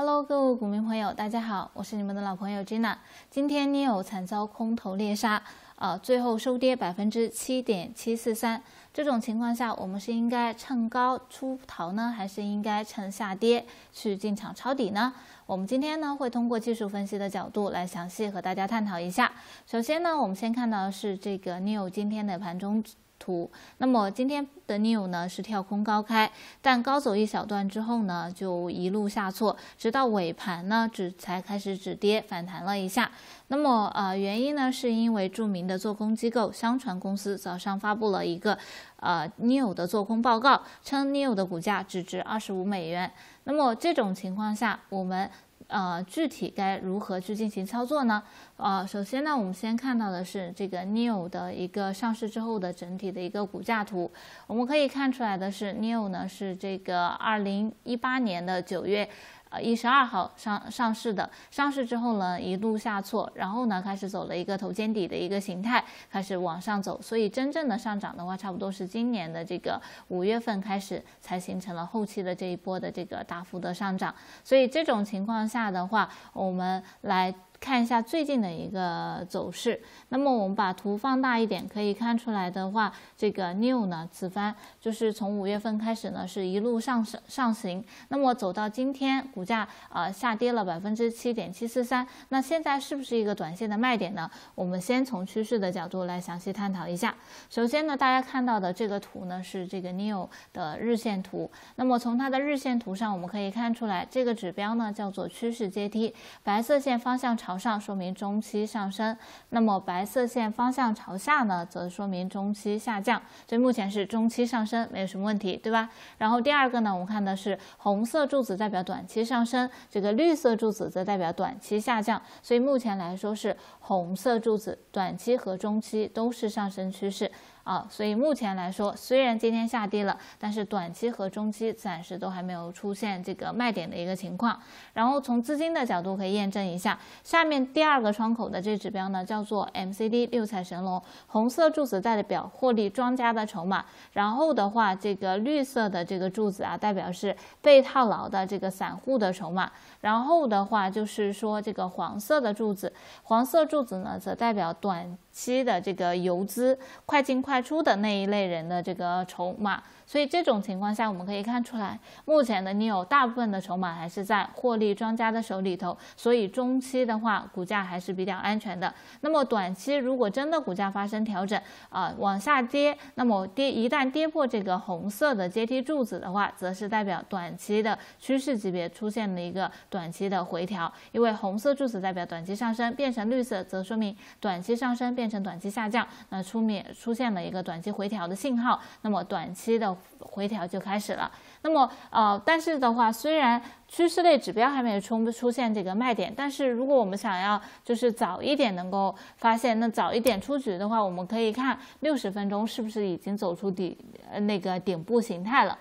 Hello，各位股民朋友，大家好，我是你们的老朋友 Gina。今天 NIO 惨遭空头猎杀，呃，最后收跌百分之七点七四三。这种情况下，我们是应该趁高出逃呢，还是应该趁下跌去进场抄底呢？我们今天呢会通过技术分析的角度来详细和大家探讨一下。首先呢，我们先看到的是这个 NIO 今天的盘中。图，那么今天的 NIO 呢是跳空高开，但高走一小段之后呢，就一路下挫，直到尾盘呢只才开始止跌反弹了一下。那么呃原因呢是因为著名的做空机构商船公司早上发布了一个呃 NIO 的做空报告，称 NIO 的股价只值二十五美元。那么这种情况下，我们。呃，具体该如何去进行操作呢？呃，首先呢，我们先看到的是这个 NIO 的一个上市之后的整体的一个股价图。我们可以看出来的是，NIO 呢是这个二零一八年的九月。呃，一十二号上上市的，上市之后呢，一路下挫，然后呢，开始走了一个头肩底的一个形态，开始往上走。所以真正的上涨的话，差不多是今年的这个五月份开始，才形成了后期的这一波的这个大幅的上涨。所以这种情况下的话，我们来。看一下最近的一个走势，那么我们把图放大一点，可以看出来的话，这个 New 呢，此番就是从五月份开始呢，是一路上升上行，那么走到今天，股价呃下跌了百分之七点七四三，那现在是不是一个短线的卖点呢？我们先从趋势的角度来详细探讨一下。首先呢，大家看到的这个图呢，是这个 New 的日线图，那么从它的日线图上，我们可以看出来，这个指标呢叫做趋势阶梯，白色线方向朝。朝上说明中期上升，那么白色线方向朝下呢，则说明中期下降。所以目前是中期上升，没有什么问题，对吧？然后第二个呢，我们看的是红色柱子代表短期上升，这个绿色柱子则代表短期下降。所以目前来说是红色柱子，短期和中期都是上升趋势。啊，所以目前来说，虽然今天下跌了，但是短期和中期暂时都还没有出现这个卖点的一个情况。然后从资金的角度可以验证一下，下面第二个窗口的这指标呢，叫做 MCD 六彩神龙，红色柱子代表获利庄家的筹码，然后的话，这个绿色的这个柱子啊，代表是被套牢的这个散户的筹码，然后的话就是说这个黄色的柱子，黄色柱子呢，则代表短。期的这个游资快进快出的那一类人的这个筹码。所以这种情况下，我们可以看出来，目前的 NIO 大部分的筹码还是在获利庄家的手里头，所以中期的话，股价还是比较安全的。那么短期如果真的股价发生调整啊，往下跌，那么跌一旦跌破这个红色的阶梯柱子的话，则是代表短期的趋势级别出现了一个短期的回调，因为红色柱子代表短期上升，变成绿色则说明短期上升变变成短期下降，那出面出现了一个短期回调的信号，那么短期的。回调就开始了。那么，呃，但是的话，虽然趋势类指标还没有出出现这个卖点，但是如果我们想要就是早一点能够发现，那早一点出局的话，我们可以看六十分钟是不是已经走出底呃那个顶部形态了。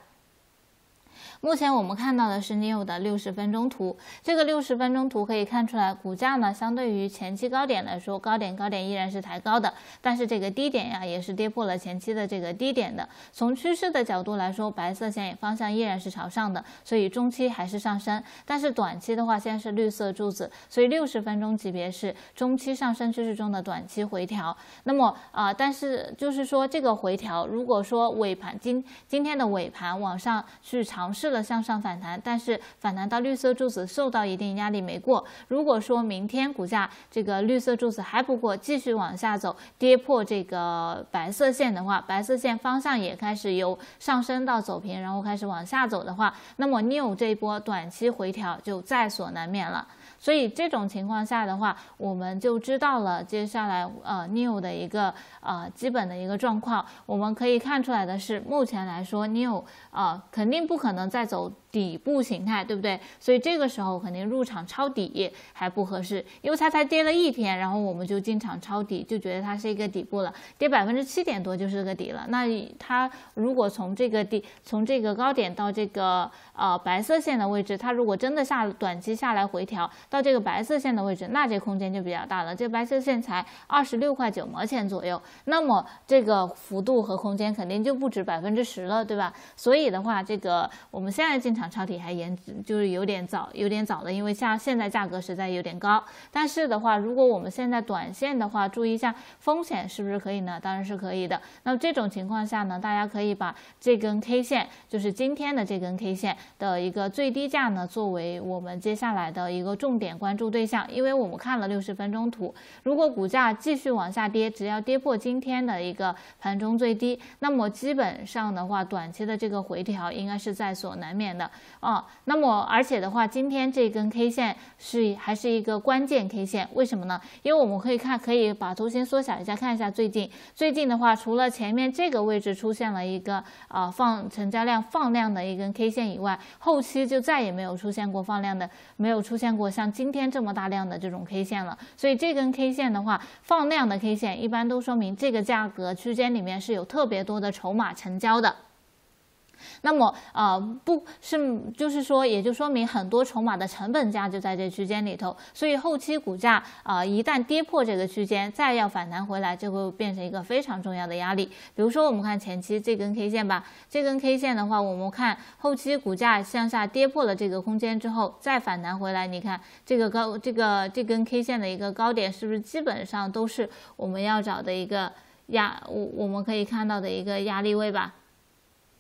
目前我们看到的是 NIO 的六十分钟图，这个六十分钟图可以看出来，股价呢相对于前期高点来说，高点高点依然是抬高的，但是这个低点呀也是跌破了前期的这个低点的。从趋势的角度来说，白色线方向依然是朝上的，所以中期还是上升。但是短期的话，现在是绿色柱子，所以六十分钟级别是中期上升趋势中的短期回调。那么啊，但是就是说这个回调，如果说尾盘今今天的尾盘往上去尝试。了向上反弹，但是反弹到绿色柱子受到一定压力没过。如果说明天股价这个绿色柱子还不过，继续往下走，跌破这个白色线的话，白色线方向也开始由上升到走平，然后开始往下走的话，那么 new 这一波短期回调就在所难免了。所以这种情况下的话，我们就知道了接下来呃 New 的一个呃基本的一个状况。我们可以看出来的是，目前来说 New 啊肯定不可能再走。底部形态对不对？所以这个时候肯定入场抄底还不合适，因为它才跌了一天，然后我们就进场抄底，就觉得它是一个底部了，跌百分之七点多就是个底了。那它如果从这个底，从这个高点到这个呃白色线的位置，它如果真的下短期下来回调到这个白色线的位置，那这空间就比较大了。这白色线才二十六块九毛钱左右，那么这个幅度和空间肯定就不止百分之十了，对吧？所以的话，这个我们。现在进场抄底还延就是有点早，有点早了，因为像现在价格实在有点高。但是的话，如果我们现在短线的话，注意一下风险是不是可以呢？当然是可以的。那么这种情况下呢，大家可以把这根 K 线，就是今天的这根 K 线的一个最低价呢，作为我们接下来的一个重点关注对象，因为我们看了六十分钟图，如果股价继续往下跌，只要跌破今天的一个盘中最低，那么基本上的话，短期的这个回调应该是在所难免的哦。那么而且的话，今天这根 K 线是还是一个关键 K 线，为什么呢？因为我们可以看，可以把图形缩小一下，看一下最近最近的话，除了前面这个位置出现了一个啊放成交量放量的一根 K 线以外，后期就再也没有出现过放量的，没有出现过像今天这么大量的这种 K 线了。所以这根 K 线的话，放量的 K 线一般都说明这个价格区间里面是有特别多的筹码成交的。那么，呃，不是，就是说，也就说明很多筹码的成本价就在这区间里头，所以后期股价啊，一旦跌破这个区间，再要反弹回来，就会变成一个非常重要的压力。比如说，我们看前期这根 K 线吧，这根 K 线的话，我们看后期股价向下跌破了这个空间之后，再反弹回来，你看这个高，这个这根 K 线的一个高点，是不是基本上都是我们要找的一个压，我我们可以看到的一个压力位吧？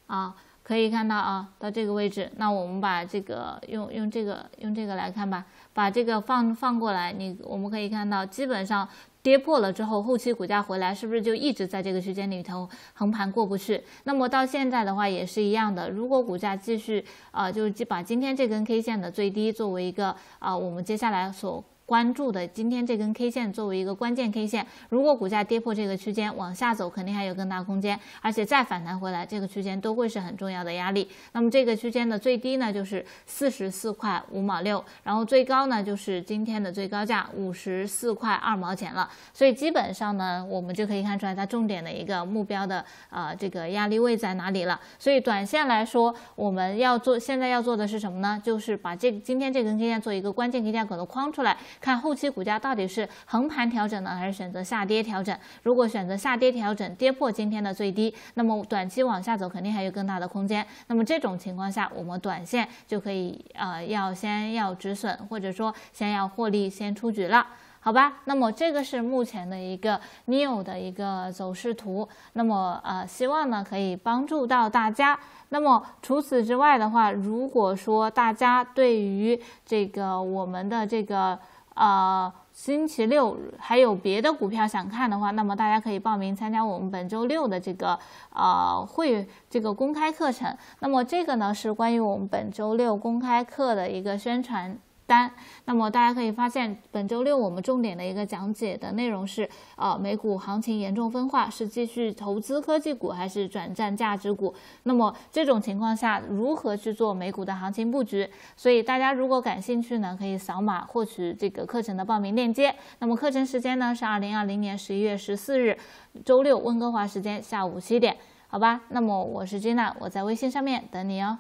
啊。可以看到啊，到这个位置，那我们把这个用用这个用这个来看吧，把这个放放过来，你我们可以看到，基本上跌破了之后，后期股价回来是不是就一直在这个区间里头横盘过不去？那么到现在的话也是一样的，如果股价继续啊，就是把今天这根 K 线的最低作为一个啊，我们接下来所。关注的今天这根 K 线作为一个关键 K 线，如果股价跌破这个区间往下走，肯定还有更大空间，而且再反弹回来，这个区间都会是很重要的压力。那么这个区间的最低呢，就是四十四块五毛六，然后最高呢，就是今天的最高价五十四块二毛钱了。所以基本上呢，我们就可以看出来它重点的一个目标的呃这个压力位在哪里了。所以短线来说，我们要做现在要做的是什么呢？就是把这今天这根 K 线做一个关键 K 线口的框出来。看后期股价到底是横盘调整呢，还是选择下跌调整？如果选择下跌调整，跌破今天的最低，那么短期往下走肯定还有更大的空间。那么这种情况下，我们短线就可以呃要先要止损，或者说先要获利先出局了，好吧？那么这个是目前的一个 NEO 的一个走势图。那么呃，希望呢可以帮助到大家。那么除此之外的话，如果说大家对于这个我们的这个呃，星期六还有别的股票想看的话，那么大家可以报名参加我们本周六的这个呃会这个公开课程。那么这个呢是关于我们本周六公开课的一个宣传。单，那么大家可以发现，本周六我们重点的一个讲解的内容是，呃，美股行情严重分化，是继续投资科技股还是转战价值股？那么这种情况下，如何去做美股的行情布局？所以大家如果感兴趣呢，可以扫码获取这个课程的报名链接。那么课程时间呢是二零二零年十一月十四日周六温哥华时间下午七点，好吧？那么我是 Gina，我在微信上面等你哦。